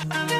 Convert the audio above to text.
I'm